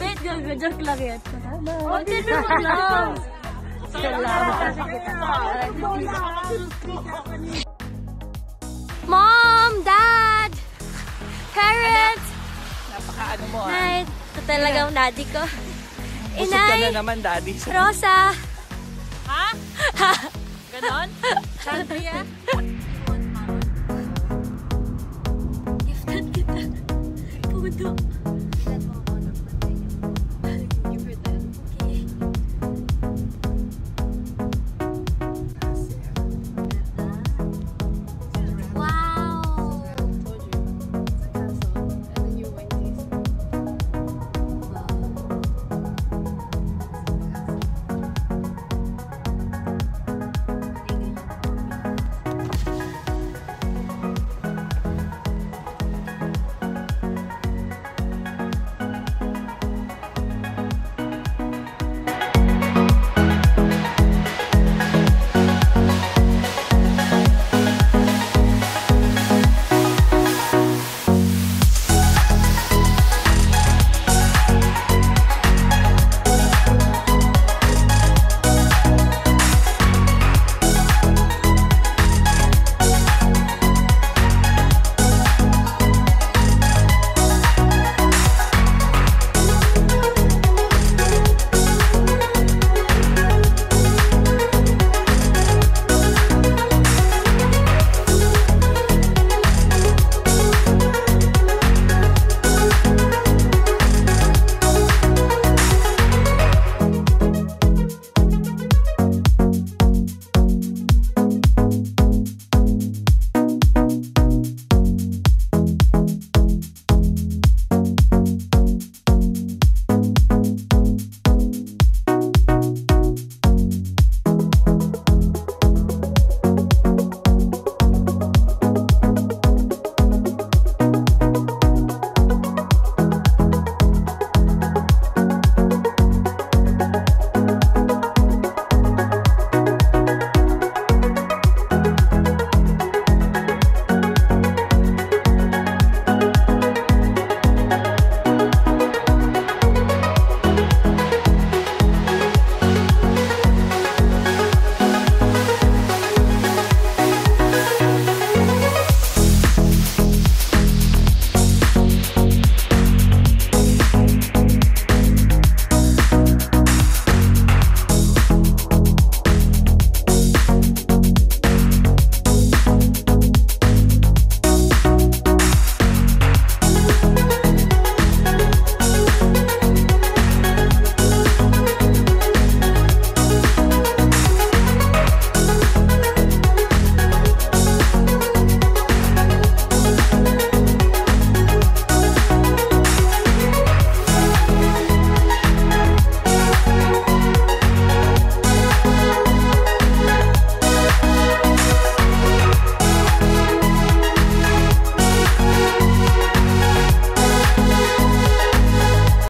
Wait, gago, joke lang yan. Salamat. Huwag din mo lang. Salamat. Mom, Dad, parents. Napaka-ano mo ah. Night. Ito daddy ko. Busog ka na naman, daddy. Rosa. Ha? Ganon? Sandria? Ah.